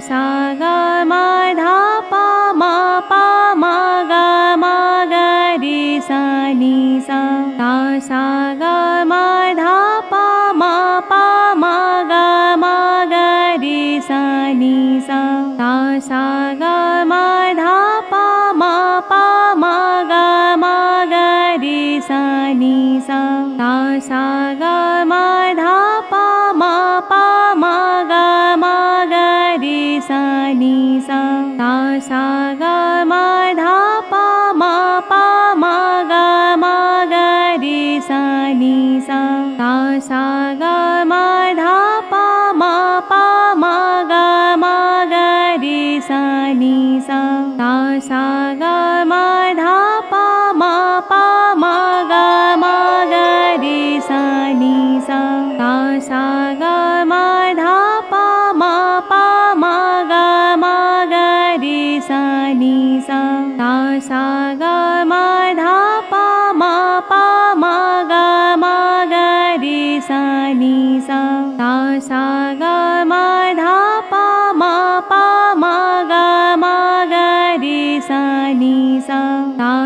सा ग म धा पा म पा म ग म ग रे सा नि सा। सा ग म धा पा म पा म ग म ग रे सा नि सा। सा ग म धा पा म पा म ग म ग रे सा नि सा गा सा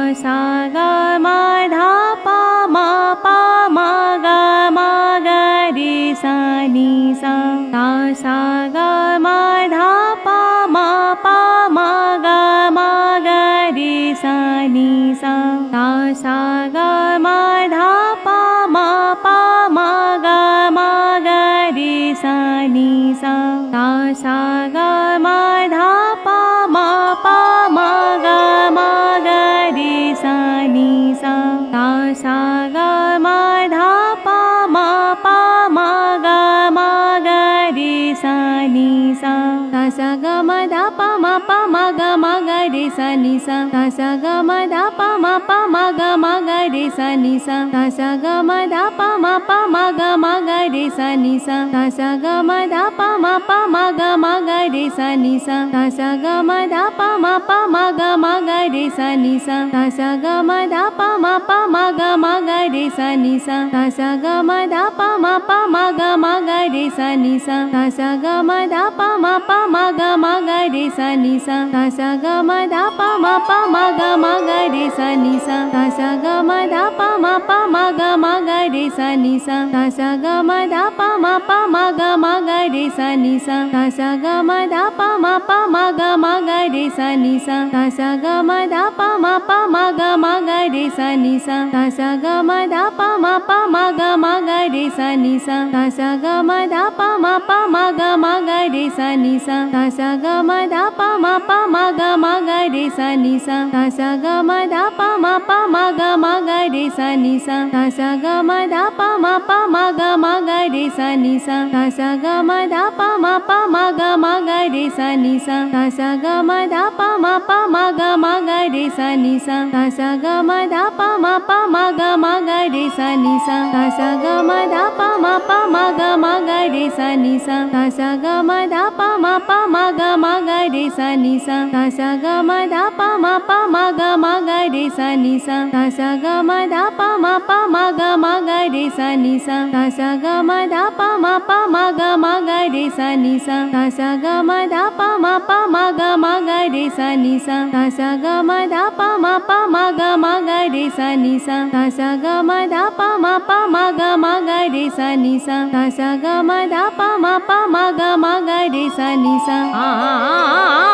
गा सा ग म ग म ग रे सा नि सा गा म ग म ग रे सा गा सा ग म धा पा म पा म ग म ग रे सा म ग म ग रे सा नि सा गा म sa ni sa ta sa ga ma da pa ma pa ma ga ma ga re sa ni sa ta sa ga ma da pa ma pa ma ga ma ga re sa ni sa ta sa ga ma da pa ma pa ma ga ma ga re sa ni sa ta sa ga ma da pa ma pa ma ga ma ga re sa ni sa ta sa ga ma da pa ma pa ma ga ma ga re sa ni sa ta sa ga ma da pa ma pa ma ga ma ga re sa ni sa ta sa ga ma da pa ma pa ma ga ma ga re sa ni sa ta sa ga ma da धा पा म पा म ग म ग रे सा नि सा गा सा ग म धा पा म पा म ग म ग रे सा नि सा गा सा ग म धा पा म पा म ग म ग रे सा नि सा गा सा ग म धा पा म पा म ग म ग रे सा नि सा गा सा ग म धा पा म पा म ग म ग रे सा नि सा गा सा ग म धा पा म पा म ग म ग रे सा नि सा गा सा ग म धा पा म पा म ग म ग रे सा नि सा गा सा ग म धा पा म पा म ग म ग ga re sa ni sa ta sa ga ma da pa ma pa ma ga ma ga sa ni sa ta sa ga ma da pa ma pa ma ga ma ga sa ni sa ta sa ga ma da pa ma pa ma ga ma ga sa ni sa ta sa ga ma da pa ma pa ma ga ma ga sa ni sa ta sa ga ma da pa ma pa ma ga ma ga sa ni sa ta sa ga ma da pa ma pa ma ga ma ga sa ni sa ta sa ga ma da pa ma pa ma ga ma ga sa ni sa ta sa ga धा पा म पा म ग म आ